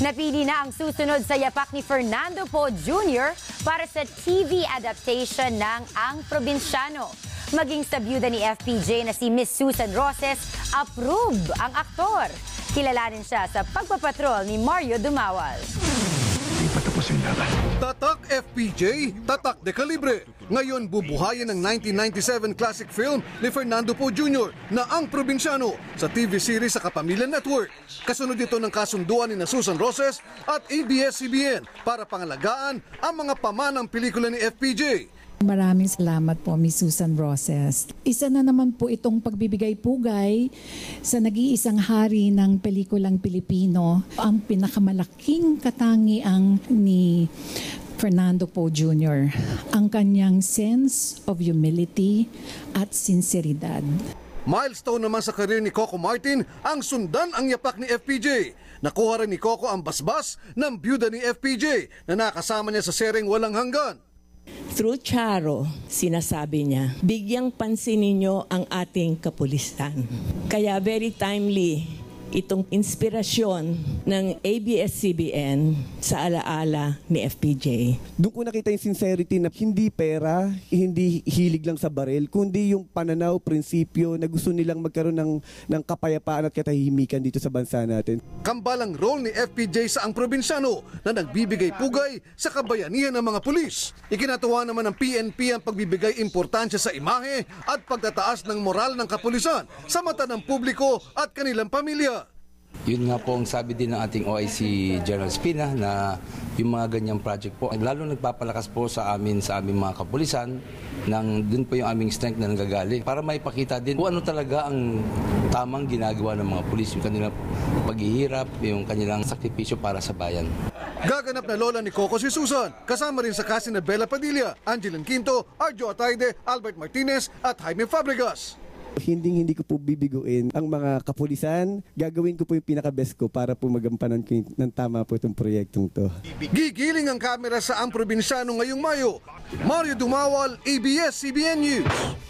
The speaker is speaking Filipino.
Napili na ang susunod sa yapak ni Fernando Po Jr. para sa TV adaptation ng Ang Probinsyano. Maging sa byuda ni FPJ na si Miss Susan Roses, approve ang aktor. Kilalanin siya sa pagpapatrol ni Mario Dumawal. Hindi pa tapos yung laban. Tatak FPJ, Tatak de Calibre. Ngayon bubuhayin ang 1997 classic film ni Fernando Po Jr. na Ang Probinsyano sa TV series sa Kapamilya Network. Kasunod ito ng kasunduan ni Susan Roses at ABS-CBN para pangalagaan ang mga pamanang pelikula ni FPJ. Maraming salamat po, Miss Susan Roses. Isa na naman po itong pagbibigay-pugay sa nag-iisang hari ng pelikulang Pilipino. Ang pinakamalaking katangiang ni Fernando Po Jr. Ang kanyang sense of humility at sinseridad. Milestone naman sa karir ni Coco Martin ang sundan ang yapak ni FPJ. Nakuha rin ni Coco ang basbas ng byuda ni FPJ na nakasama niya sa sereng Walang Hanggan. Through Charo, sinasabi niya, bigyang pansin ninyo ang ating kapulisan. Kaya very timely itong inspirasyon ng ABS-CBN sa alaala ni FPJ. Doon ko nakita yung sincerity na hindi pera, hindi hilig lang sa baril, kundi yung pananaw, prinsipyo na gusto nilang magkaroon ng, ng kapayapaan at katahimikan dito sa bansa natin. Kambalang role ni FPJ sa ang probinsyano na nagbibigay pugay sa kabayanihan ng mga pulis. Ikinatuwa naman ng PNP ang pagbibigay importansya sa imahe at pagtataas ng moral ng kapulisan sa mata ng publiko at kanilang pamilya. Yun nga po ang sabi din ng ating OIC General Spina na yung mga ganyang project po, lalo nagpapalakas po sa amin, sa aming mga kapulisan, nang dun po yung aming strength na nanggagaling. Para maipakita din kung ano talaga ang tamang ginagawa ng mga pulis, yung kanilang paghihirap, yung kanilang sakripisyo para sa bayan. Gaganap na lola ni Coco si Susan, kasama rin sa kasi na Bella Padilla, Angeline Quinto, Arjo Ataide, Albert Martinez at Jaime Fabregas. Hindi hindi ko po bibiguin ang mga kapulisan. Gagawin ko po yung pinaka-best ko para po magampanan ko yung- ng tama po itong proyektong to. Gigiling ang kamera sa ang probinsyano ngayong Mayo. Mario Dumawal, ABS-CBN News.